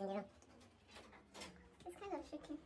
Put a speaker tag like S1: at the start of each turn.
S1: It's kind of shaky.